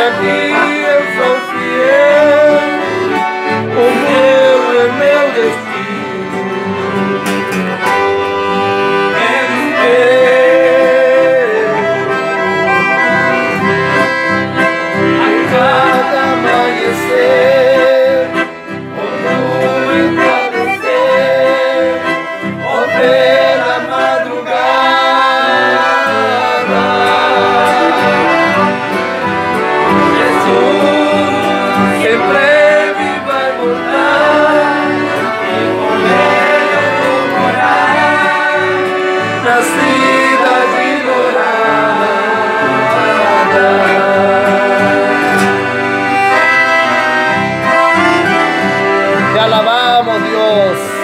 a mim eu sou fiel. O meu é meu destino. Alabamos, Dios.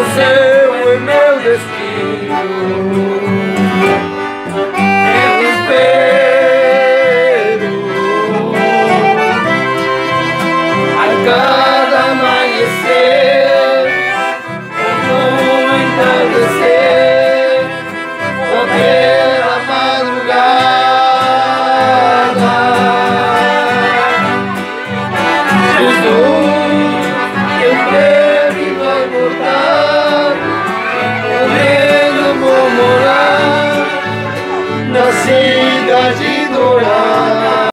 Sou seu e meu destino. Eu espero. Alcançar